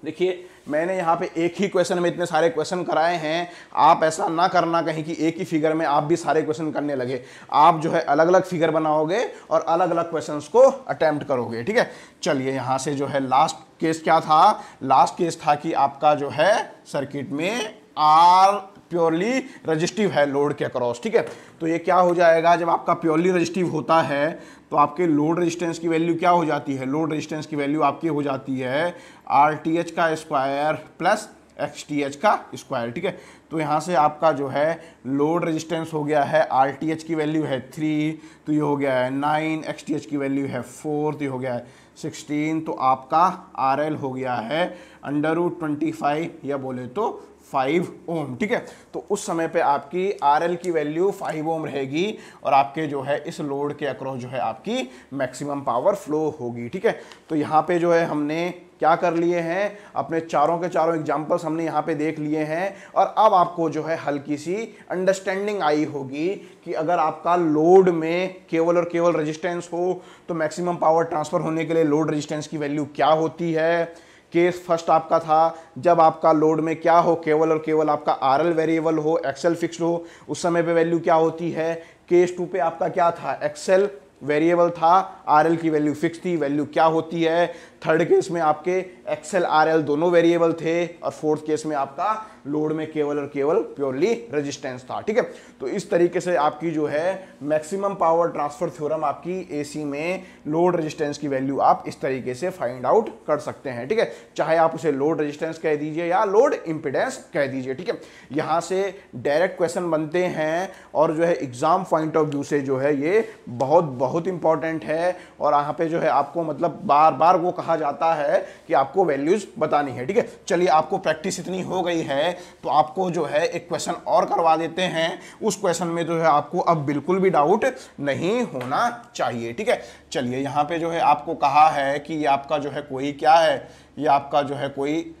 देखिए, मैंने यहाँ पे एक ही क्वेश्चन में इतने सारे क्वेश्चन कराए हैं। आप ऐसा ना करना कहीं कि एक ही फिगर में आप भी सारे क्वेश्चन करने लगे। आप जो है अलग अलग फिगर बनाओगे और अलग अलग क्वेश्चंस को अटैम्प्ट करोगे, ठीक है? चलिए, यहाँ से जो है लास्ट केस क्या था? लास्ट केस था कि आपका जो है सर्किट में आर प्योरली रजिस्टिव है लोड के अक्रॉस ठीक है? तो ये क्या हो जाएगा? जब आपका प्योरली रजिस्टिव होता है तो आपके लोड रेजिस्टेंस की वैल्यू क्या हो जाती है? लोड रेजिस्टेंस की वैल्यू आपकी हो जाती है आर टी एच का square plus X T H का स्क्वायर, ठीक है? तो यहाँ से आपका जो है लोड रेजिस्टेंस हो गया है आर टी एच की वैल्यू है थ्री तो ये हो गया है नाइन एक्स टी एच की वैल्यू है फोर तो ये हो गया है सिक्सटीन तो आपका आर एल हो गया है अंडर रूट ट्वेंटी फाइव, या बोले तो फाइव ओम, ठीक है? तो उस समय पे आपकी आर एल की वैल्यू फाइव ओम रहेगी और आपके जो है इस लोड के अक्रॉस जो है आपकी मैक्सिमम पावर फ्लो होगी, ठीक है? तो यहाँ पे जो है हमने क्या कर लिए हैं? अपने चारों के चारों एग्जाम्पल्स हमने यहाँ पे देख लिए हैं। और अब आपको जो है हल्की सी अंडरस्टैंडिंग आई होगी कि अगर आपका लोड में केवल और केवल रेजिस्टेंस हो तो मैक्सिमम पावर ट्रांसफ़र होने के लिए लोड रेजिस्टेंस की वैल्यू क्या होती है? केस फ़र्स्ट आपका था, जब आपका लोड में क्या हो, केवल और केवल आपका आरएल वेरिएबल हो एक्सेल फिक्स्ड हो, उस समय पे वैल्यू क्या होती है? केस टू पे आपका क्या था? एक्सेल वेरिएबल था आरएल की वैल्यू फिक्स थी वैल्यू क्या होती है? थर्ड केस में आपके एक्सेल आर एल दोनों वेरिएबल थे और फोर्थ केस में आपका लोड में केवल और केवल प्योरली रेजिस्टेंस था, ठीक है? तो इस तरीके से आपकी जो है मैक्सिमम पावर ट्रांसफ़र थ्योरम आपकी एसी में लोड रेजिस्टेंस की वैल्यू आप इस तरीके से फाइंड आउट कर सकते हैं, ठीक है? चाहे आप उसे लोड रेजिस्टेंस कह दीजिए या लोड इंपिडेंस कह दीजिए, ठीक है? यहाँ से डायरेक्ट क्वेश्चन बनते हैं और जो है एग्ज़ाम पॉइंट ऑफ़ व्यू से जो है ये बहुत बहुत इंपॉर्टेंट है और यहाँ पे जो है आपको मतलब बार बार वो कहा जाता है कि आपको वैल्यूज़ बतानी है, ठीक है? चलिए, आपको प्रैक्टिस इतनी हो गई है तो आपको जो है एक क्वेश्चन और करवा देते हैं। उस क्वेश्चन में जो है आपको अब बिल्कुल भी डाउट नहीं होना चाहिए, ठीक है? चलिए, यहाँ पे जो है आपको कहा है कि ये आपका जो है कोई क्या है? ये आपका जो है कोई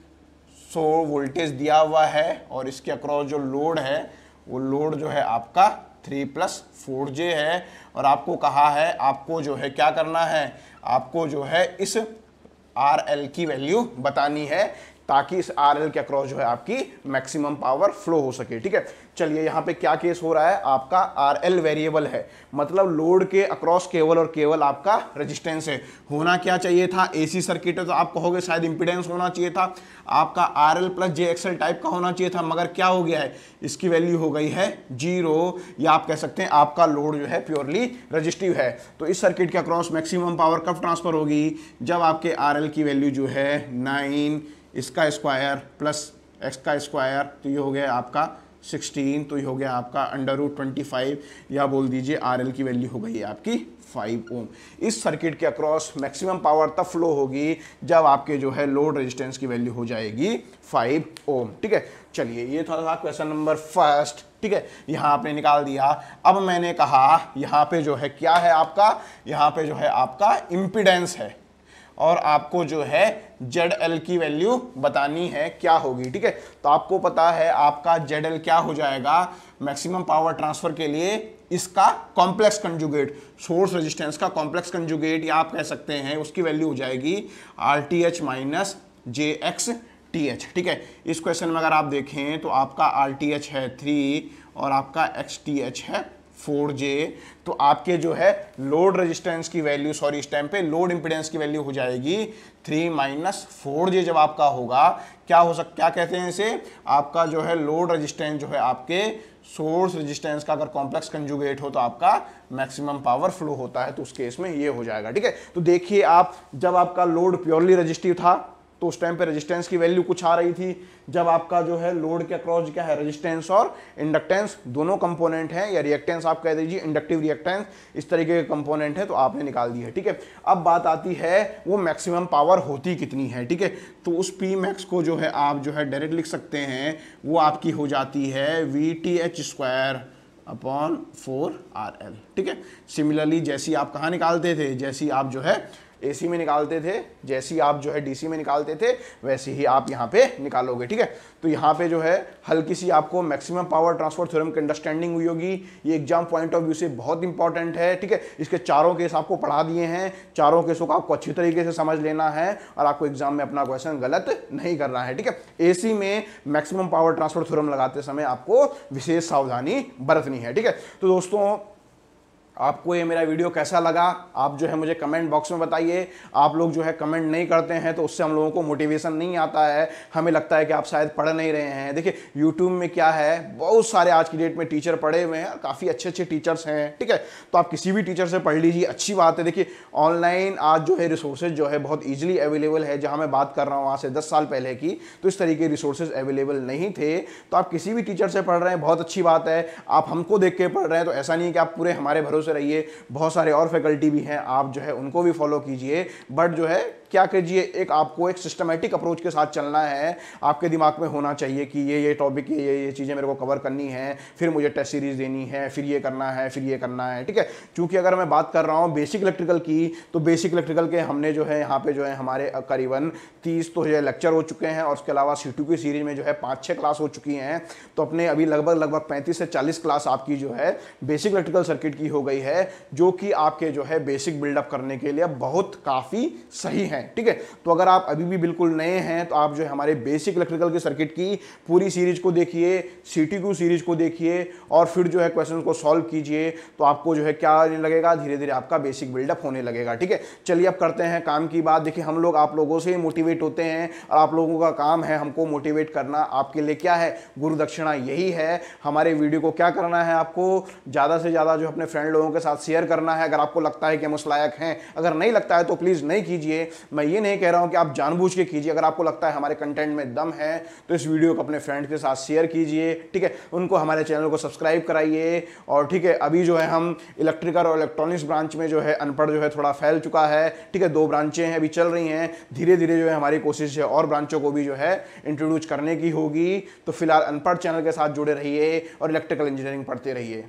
सो वोल्टेज दिया हुआ है और इसके अक्रॉस जो लोड है, वो लोड जो है आपका थ्री प्लस फोर जे है। और आपको कहा है, आपको जो है क्या करना है? आपको जो है इस आर एल की वैल्यू बतानी है ताकि इस आर एल के अक्रॉस जो है आपकी मैक्सिमम पावर फ्लो हो सके, ठीक है? चलिए, यहाँ पे क्या केस हो रहा है? आपका आर एल वेरिएबल है। मतलब लोड के अक्रॉस केवल और केवल आपका रेजिस्टेंस है। होना क्या चाहिए था? एसी सर्किट है तो आप कहोगे शायद इंपिडेंस होना चाहिए था। आपका R L plus J XL type का होना चाहिए था, मगर क्या हो गया है? इसकी वैल्यू हो गई है ज़ीरो या आप कह सकते हैं आपका लोड जो है प्योरली रजिस्टिव है। तो इस सर्किट के अक्रॉस मैक्सिमम पावर कब ट्रांसफ़र होगी? जब आपके आरएल की वैल्यू जो है नाइन इसका स्क्वायर प्लस एक्स का स्क्वायर तो ये हो गया आपका 16 तो ये हो गया आपका अंडर रूट ट्वेंटी फाइव, या बोल दीजिए आरएल की वैल्यू हो गई आपकी 5 ओम। इस सर्किट के अक्रॉस मैक्सिमम पावर तब फ्लो होगी जब आपके जो है लोड रेजिस्टेंस की वैल्यू हो जाएगी 5 ओम, ठीक है? चलिए, ये थोड़ा सा क्वेश्चन नंबर फ़र्स्ट, ठीक है? यहाँ आपने निकाल दिया। अब मैंने कहा, यहाँ पे जो है क्या है आपका? यहाँ पे जो है आपका इम्पिडेंस है। और आपको जो है जेड एल की वैल्यू बतानी है क्या होगी, ठीक है? तो आपको पता है आपका जेड एल क्या हो जाएगा मैक्सिमम पावर ट्रांसफ़र के लिए इसका कॉम्प्लेक्स कंजुगेट सोर्स रेजिस्टेंस का कॉम्प्लेक्स कंजुगेट या आप कह सकते हैं उसकी वैल्यू हो जाएगी R T H minus J X T H ठीक है? इस क्वेश्चन में अगर आप देखें तो आपका आर टी एच है थ्री और आपका एक्स टी एच है फोर जे तो आपके जो है लोड रेजिस्टेंस की वैल्यू सॉरी इस टाइम पे लोड इंपिडेंस की वैल्यू हो जाएगी थ्री माइनस फोर जे जब आपका होगा। क्या हो सकता क्या कहते हैं इसे? आपका जो है लोड रेजिस्टेंस जो है आपके सोर्स रेजिस्टेंस का अगर कॉम्प्लेक्स कंजुगेट हो तो आपका मैक्सिमम पावर फ्लो होता है तो उस केस में ये हो जाएगा, ठीक है? तो देखिए आप, जब आपका लोड प्योरली रजिस्टिव था तो उस टाइम पे रेजिस्टेंस की वैल्यू कुछ आ रही थी, जब आपका जो है लोड के अक्रॉस क्या है रेजिस्टेंस और इंडक्टेंस दोनों कंपोनेंट हैं, या रिएक्टेंस आप कह दीजिए इंडक्टिव रिएक्टेंस इस तरीके के कंपोनेंट है तो आपने निकाल दी है, ठीक है? अब बात आती है, वो मैक्सिमम पावर होती कितनी है, ठीक है? तो उस पी मैक्स को जो है आप जो है डायरेक्ट लिख सकते हैं, वो आपकी हो जाती है V T H square upon four R L ठीक है? सिमिलरली जैसी आप कहाँ निकालते थे, जैसी आप जो है एसी में निकालते थे, जैसी आप जो है डीसी में निकालते थे, वैसे ही आप यहाँ पे निकालोगे, ठीक है? तो यहाँ पे जो है हल्की सी आपको मैक्सिमम पावर ट्रांसफ़र थ्योरम की अंडरस्टैंडिंग हुई होगी। ये एग्ज़ाम पॉइंट ऑफ़ व्यू से बहुत इंपॉर्टेंट है, ठीक है? इसके चारों केस आपको पढ़ा दिए हैं, चारों केसों को आपको अच्छी तरीके से समझ लेना है और आपको एग्ज़ाम में अपना क्वेश्चन गलत नहीं करना है, ठीक है? एसी में मैक्सिमम पावर ट्रांसफ़र थ्योरम लगाते समय आपको विशेष सावधानी बरतनी है, ठीक है? तो दोस्तों आपको ये मेरा वीडियो कैसा लगा, आप जो है मुझे कमेंट बॉक्स में बताइए। आप लोग जो है कमेंट नहीं करते हैं तो उससे हम लोगों को मोटिवेशन नहीं आता है। हमें लगता है कि आप शायद पढ़ नहीं रहे हैं। देखिए यूट्यूब में क्या है, बहुत सारे आज की डेट में टीचर पढ़े हुए हैं, काफ़ी अच्छे अच्छे टीचर्स हैं, ठीक है? तो आप किसी भी टीचर से पढ़ लीजिए, अच्छी बात है। देखिए ऑनलाइन आज जो है रिसोर्सेज जो है बहुत ईजिली अवेलेबल है। जहाँ मैं बात कर रहा हूँ वहाँ से दस साल पहले की तो इस तरीके रिसोर्सेज अवेलेबल नहीं थे। तो आप किसी भी टीचर से पढ़ रहे हैं, बहुत अच्छी बात है। आप हमको देख के पढ़ रहे हैं तो ऐसा नहीं है कि आप पूरे हमारे भरोसे रहिए। बहुत सारे और फैकल्टी भी हैं, आप जो है उनको भी फॉलो कीजिए। बट जो है क्या कीजिए, एक आपको एक सिस्टमेटिक अप्रोच के साथ चलना है। आपके दिमाग में होना चाहिए कि ये ये टॉपिक ये ये ये चीज़ें मेरे को कवर करनी है, फिर मुझे टेस्ट सीरीज़ देनी है, फिर ये करना है, फिर ये करना है, ठीक है? क्योंकि अगर मैं बात कर रहा हूँ बेसिक इलेक्ट्रिकल की तो बेसिक इलेक्ट्रिकल के हमने जो है, यहाँ पे जो है हमारे करीबन तीस तो जो लेक्चर हो चुके हैं और उसके अलावा सी की सीरीज़ में जो है पाँच छः क्लास हो चुकी हैं। तो अपने अभी लगभग लगभग पैंतीस से चालीस क्लास आपकी जो है बेसिक इलेक्ट्रिकल सर्किट की हो गई है, जो कि आपके जो है बेसिक बिल्डअप करने के लिए बहुत काफ़ी सही है, ठीक है? तो अगर आप अभी भी बिल्कुल नए हैं तो आप जो है हमारे बेसिक इलेक्ट्रिकल के सर्किट की पूरी सीरीज़ को देखिए सी सीरीज़ को देखिए, और फिर जो है क्वेश्चन को सॉल्व कीजिए तो आपको जो है क्या लगेगा? धीरे धीरे आपका बेसिक बिल्डअप होने लगेगा, ठीक है? चलिए अब करते हैं काम की बात। देखिए, हम लोग आप लोगों से मोटिवेट होते हैं, और आप लोगों का काम है हमको मोटिवेट करना। आपके लिए क्या है? गुरु दक्षिणा यही है। हमारे वीडियो को क्या करना है आपको? ज़्यादा से ज़्यादा जो अपने फ्रेंड लोगों के साथ शेयर करना है। अगर आपको लगता है कि हम उस लायक हैं, अगर नहीं लगता है तो प्लीज़ नहीं कीजिए। मैं ये नहीं कह रहा हूँ कि आप जानबूझ के कीजिए। अगर आपको लगता है हमारे कंटेंट में दम है तो इस वीडियो को अपने फ्रेंड के साथ शेयर कीजिए, ठीक है? उनको हमारे चैनल को सब्सक्राइब कराइए। और ठीक है, अभी जो है हम इलेक्ट्रिकल और इलेक्ट्रॉनिक्स ब्रांच में जो है अनपढ़ जो है थोड़ा फैल चुका है, ठीक है? दो ब्रांचें हैं, अभी चल रही हैं। धीरे धीरे जो है हमारी कोशिश है और ब्रांचों को भी जो है इंट्रोड्यूस करने की होगी। तो फ़िलहाल अनपढ़ चैनल के साथ जुड़े रहिए और इलेक्ट्रिकल इंजीनियरिंग पढ़ते रहिए।